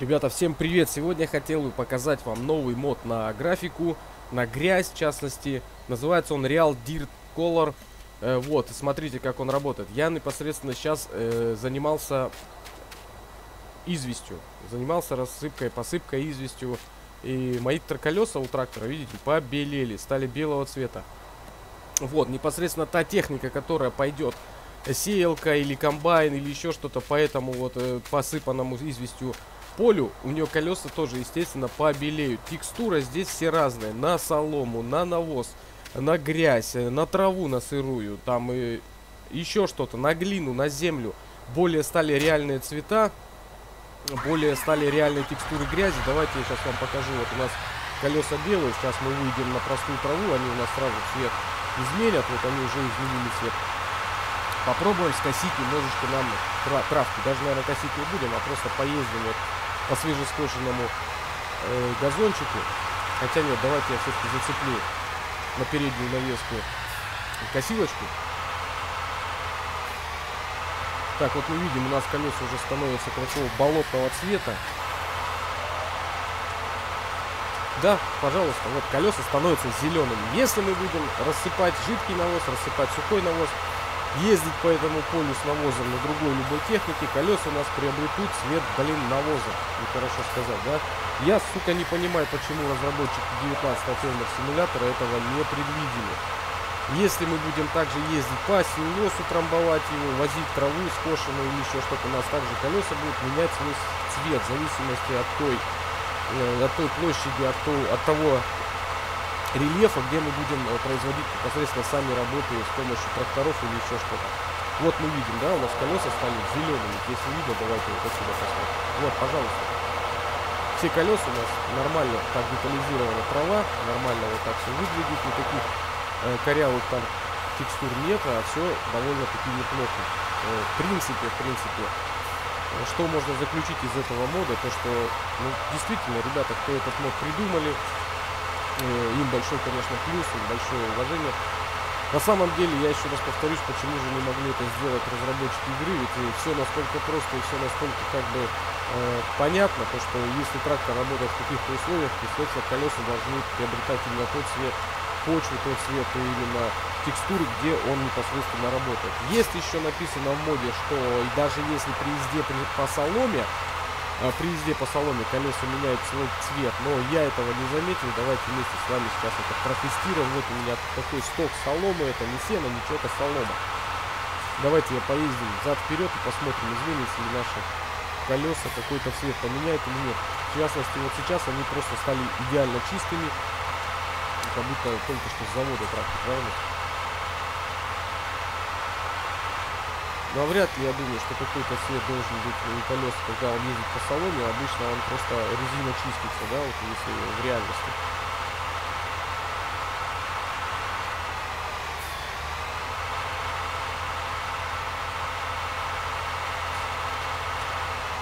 Ребята, всем привет! Сегодня я хотел бы показать вам новый мод на графику, на грязь в частности. Называется он Real Dirt Color. Э, вот, смотрите, как он работает. Я непосредственно сейчас э, занимался известью. Занимался рассыпкой, посыпкой известью. И мои колеса у трактора, видите, побелели, стали белого цвета. Вот, непосредственно та техника, которая пойдет сеялка или комбайн или еще что-то по этому вот э, посыпанному известью полю, у нее колеса тоже, естественно, побелеют. Текстура здесь все разные. На солому, на навоз, на грязь, э, на траву, на сырую, там и еще что-то, на глину, на землю. Более стали реальные цвета, более стали реальные текстуры грязи. Давайте я сейчас вам покажу. Вот у нас колеса белые, сейчас мы выйдем на простую траву, они у нас сразу цвет изменят, вот они уже изменили цвет. Попробуем скосить немножечко нам травки. Даже, наверное, косить не будем, а просто поездим вот по свежескошенному э, газончику. Хотя нет, давайте я все-таки зацеплю на переднюю навеску косилочку. Так, вот мы видим, у нас колеса уже становятся такого болотного цвета. Да, пожалуйста, вот колеса становятся зелеными. Если мы будем рассыпать жидкий навоз, рассыпать сухой навоз, ездить по этому полю с навозом на другой любой технике, колеса у нас приобретут цвет, блин, навоза. Нехорошо сказать, да? Я, сука, не понимаю, почему разработчики 19-го фермер симулятора этого не предвидели. Если мы будем также ездить по силосу, трамбовать его, возить траву скошенную или еще что-то, у нас также колеса будут менять свой цвет в зависимости от той, э, от той площади, от, той, от того рельефа, где мы будем э, производить непосредственно сами работы с помощью тракторов или еще что-то. Вот мы видим, да, у нас колеса стали зелеными. Если видно, давайте вот отсюда посмотрим. Вот, пожалуйста. Все колеса у нас нормально так детализирована трава, нормально вот так все выглядит, никаких э, корявых там текстур нет, а все довольно-таки неплохо. Э, в принципе, в принципе, что можно заключить из этого мода, то что, ну, действительно, ребята, кто этот мод придумали, большой, конечно, плюс, им большое уважение. На самом деле, я еще раз повторюсь, почему же не могли это сделать разработчики игры, ведь все настолько просто и все настолько как бы э, понятно, то что если трактор работает в каких-то условиях, то, соответственно, колеса должны приобретать именно тот цвет почвы, тот цвет и именно текстуры, где он непосредственно работает. Есть еще написано в моде, что даже если при езде при, по соломе при езде по салоне колеса меняют свой цвет, но я этого не заметил. Давайте вместе с вами сейчас это протестируем. Вот у меня такой сток соломы, это не сено, ничего, это солома. Давайте я поездим зад-вперед и посмотрим, изменится ли наши колеса, какой-то цвет поменяет или нет. В частности, вот сейчас они просто стали идеально чистыми, как будто только что с завода трактор, правильно? Но вряд ли я думаю, что какой-то свет должен быть у колес, когда он ездит по салону. Обычно он просто резина чистится, да, вот если в реальности.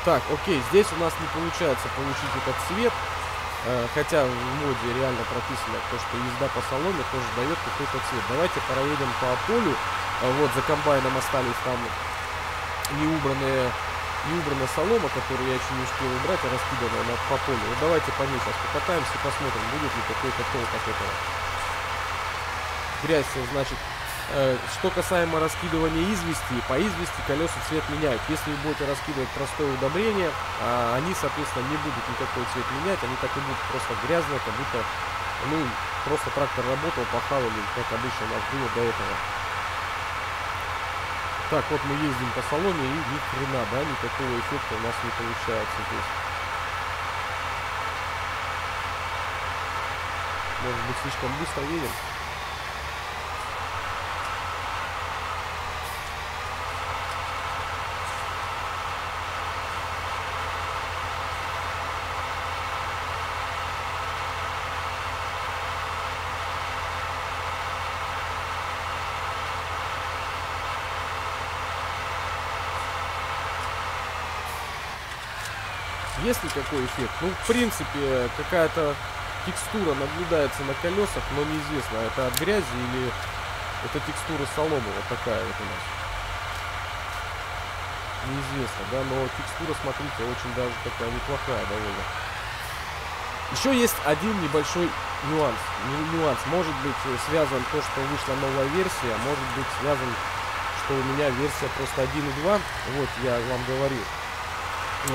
Так, окей, здесь у нас не получается получить этот цвет. Э, хотя в моде реально прописано то, что езда по салону тоже дает какой-то цвет. Давайте проедем по полю. Э, вот за комбайном остались там неубранные неубранная солома, которую я еще не успел убрать, а раскиданная на, по полю. Вот давайте по ней сейчас покатаемся, посмотрим, будет ли какой-то толк от этого. Грязь, значит, Э, что касаемо раскидывания извести, по извести колеса цвет меняют. Если вы будете раскидывать простое удобрение, а, они, соответственно, не будут никакой цвет менять, они так и будут просто грязные, как будто, ну, просто трактор работал, пахал или как обычно у нас было до этого. Так, вот мы ездим по салоне и ни хрена, да, никакого эффекта у нас не получается здесь. Может быть, слишком быстро едем? Есть ли какой эффект? Ну, в принципе, какая-то текстура наблюдается на колесах, но неизвестно, это от грязи или это текстура соломы, вот такая вот у нас. неизвестно, да, но текстура, смотрите, очень даже такая неплохая довольно. Еще есть один небольшой нюанс. Нюанс может быть э, связан то, что вышла новая версия, может быть связан, что у меня версия просто 1.2. Вот я вам говорил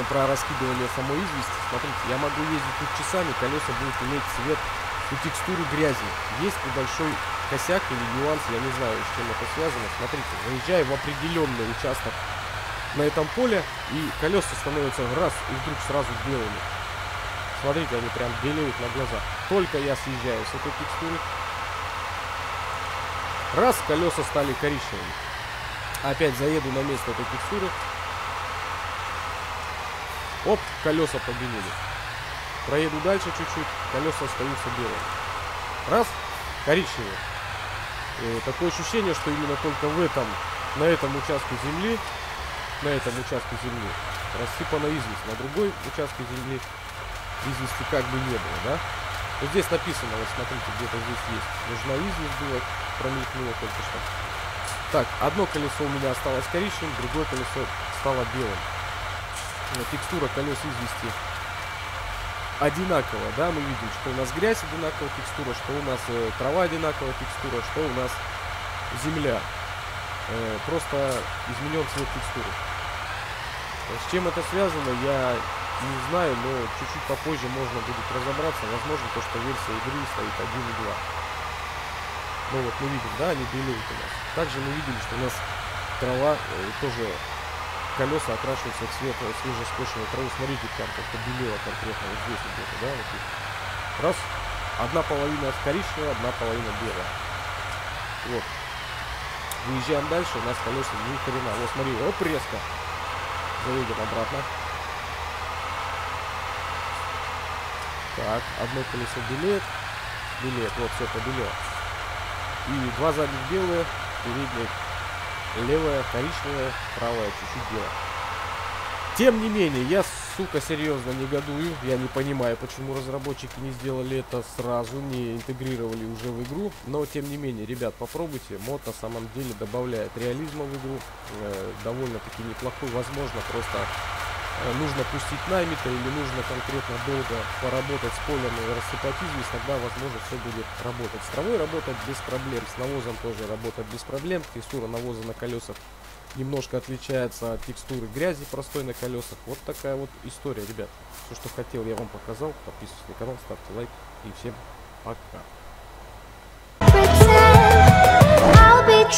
про раскидывание самой извести. Смотрите, я могу ездить тут часами, колеса будут иметь цвет и текстуру грязи. Есть небольшой косяк или нюанс, я не знаю, с чем это связано. Смотрите, заезжаю в определенный участок на этом поле, и колеса становятся раз и вдруг сразу белыми. Смотрите, они прям белеют на глазах. Только я съезжаю с этой текстуры. Раз, колеса стали коричневыми. Опять заеду на место этой текстуры. Оп, колеса побелели. Проеду дальше чуть-чуть, колеса остаются белыми. Раз, коричневые. И такое ощущение, что именно только в этом, на этом участке земли, на этом участке земли рассыпана известь. На другой участке земли извести как бы не было, да? Вот здесь написано, вот смотрите, где-то здесь есть. Нужна известь было, промелькнуло только что. Так, одно колесо у меня осталось коричневым, другое колесо стало белым. Текстура колес извести одинаковая, да, мы видим, что у нас грязь одинаковая текстура, что у нас э, трава одинаковая текстура, что у нас земля. Э, просто изменен цвет текстуры. С чем это связано, я не знаю, но чуть-чуть попозже можно будет разобраться. Возможно, то, что версия игры стоит 1 и 2. Ну вот мы видим, да, они белеют у нас. Также мы видели, что у нас трава э, тоже колеса окрашиваются в цвет э, свежескошенной травы. Смотрите, там как-то белело конкретно вот здесь где-то, да, вот. Раз, одна половина коричневая, одна половина белая. Вот. Выезжаем дальше, у нас колеса ни хрена. Вот смотри, оп, резко. Заедем обратно. Так, одно колесо белеет. Белеет, вот все побелело. И два задних белые, передний левая коричневая, правая чуть-чуть белая. Тем не менее, я, сука, серьезно негодую. Я не понимаю, почему разработчики не сделали это сразу, не интегрировали уже в игру. Но, тем не менее, ребят, попробуйте. Мод на самом деле добавляет реализма в игру. Э, довольно-таки неплохой. Возможно, просто Э, нужно пустить наймита или нужно конкретно долго поработать с полем и рассыпать известь, тогда, возможно, все будет работать. С травой работать без проблем, с навозом тоже работать без проблем. Текстура навоза на колесах немножко отличается от текстуры грязи простой на колесах. Вот такая вот история, ребят. Все, что хотел, я вам показал. Подписывайтесь на канал, ставьте лайк и всем пока. I'll be